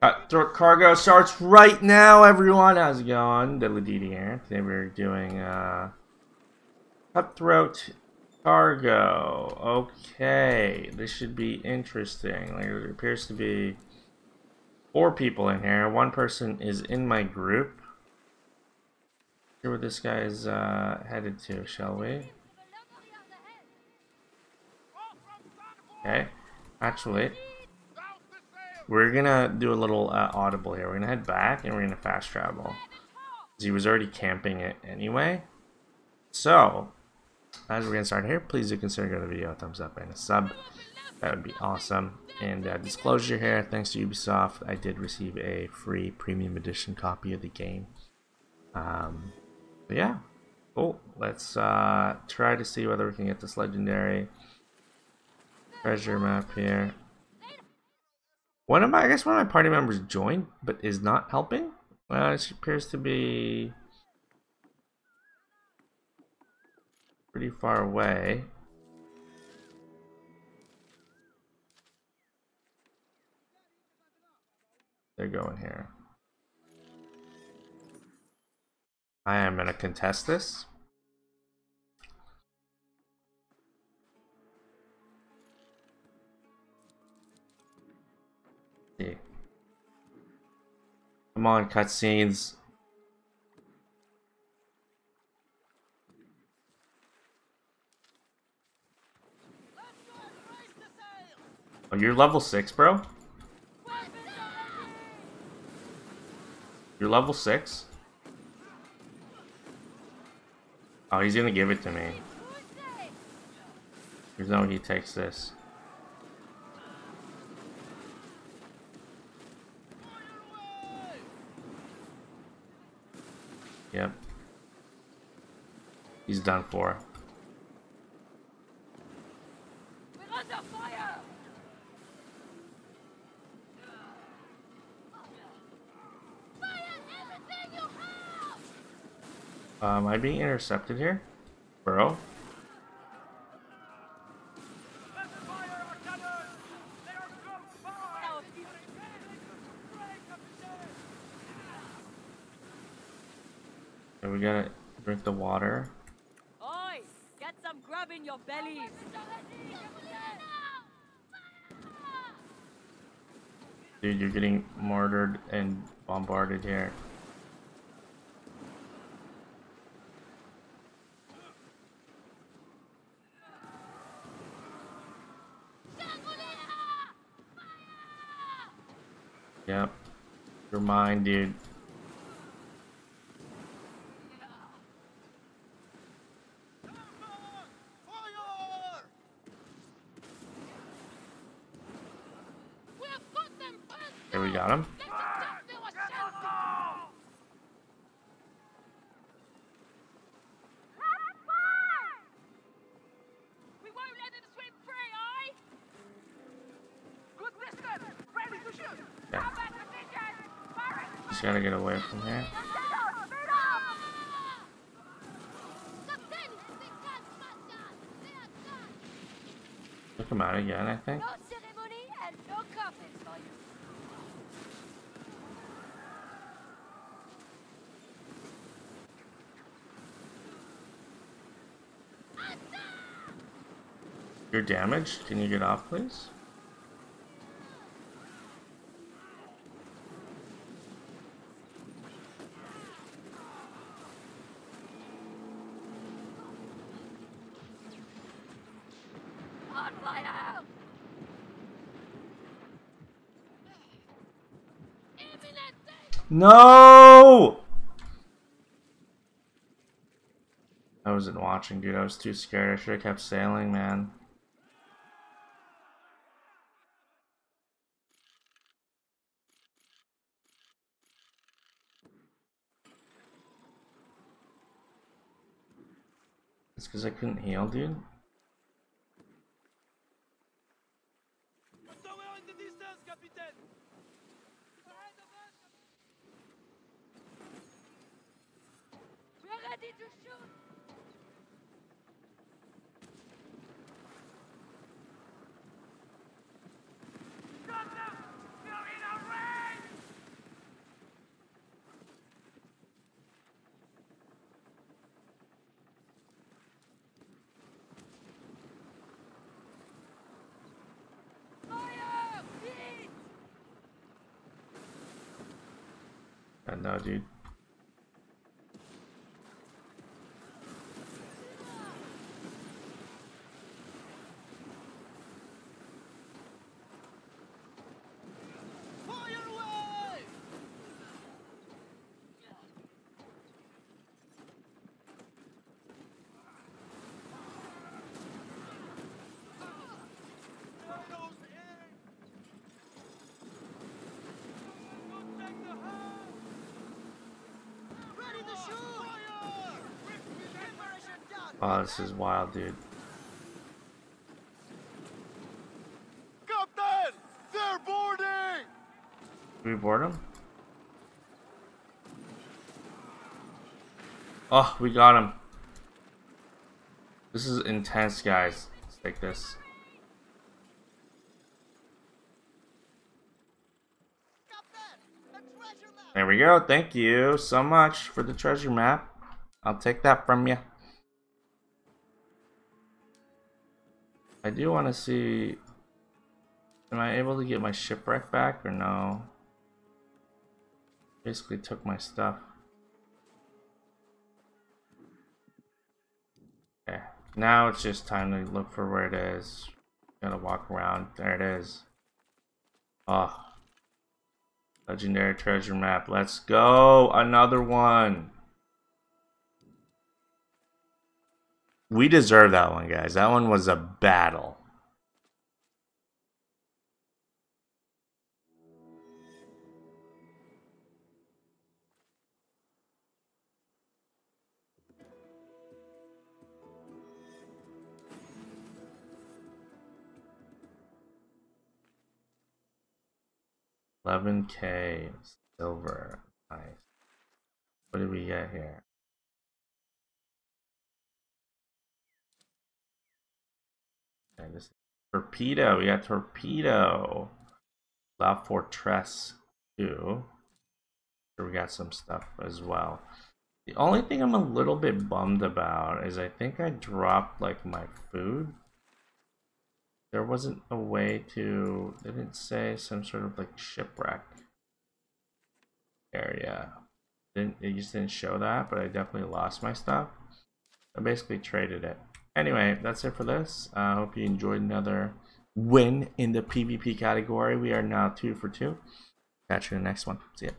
Cutthroat Cargo starts right now, everyone. How's it going? Diddly here. Today we're doing uh, Cutthroat Cargo. Okay, this should be interesting. Like, There appears to be four people in here. One person is in my group. See where this guy is uh, headed to, shall we? Okay, actually, we're gonna do a little uh, audible here. We're gonna head back and we're gonna fast travel. He was already camping it anyway. So, as we're gonna start here, please do consider giving the video a thumbs up and a sub. That would be awesome. And uh, disclosure here, thanks to Ubisoft, I did receive a free premium edition copy of the game. Um, yeah, cool. Let's uh, try to see whether we can get this legendary treasure map here. One of my, I guess one of my party members joined, but is not helping. Uh, well, it appears to be pretty far away. They're going here. I am gonna contest this. Come on, cutscenes. Oh, you're level 6, bro? You're level 6? Oh, he's gonna give it to me. There's no he takes this. Yep. He's done for. Um, am I being intercepted here? Bro? And we gotta drink the water. Oi! Get some grub in your bellies! Dude, you're getting murdered and bombarded here. Yep. You're mine, dude. There we got him. Yeah. Just gotta get away from here. Took him out again, I think. You're damaged. Can you get off, please? No! I wasn't watching, dude. I was too scared. I should have kept sailing, man. It's because I couldn't heal, dude. And now, dude. Oh, this is wild, dude. Captain! They're boarding! Did we board them? Oh, we got him. This is intense, guys. Let's take this. There we go. Thank you so much for the treasure map. I'll take that from you. I do want to see... Am I able to get my shipwreck back or no? Basically took my stuff. Okay, now it's just time to look for where it is. Gotta walk around. There it is. Oh. Legendary treasure map. Let's go! Another one! We deserve that one, guys. That one was a battle. Eleven K silver. Nice. What did we get here? This torpedo. We got torpedo. La Fortress too. Sure we got some stuff as well. The only thing I'm a little bit bummed about is I think I dropped like my food. There wasn't a way to, they didn't say some sort of like shipwreck area. Didn't, it just didn't show that, but I definitely lost my stuff. I basically traded it. Anyway, that's it for this. I uh, hope you enjoyed another win in the PvP category. We are now two for two. Catch you in the next one. See ya.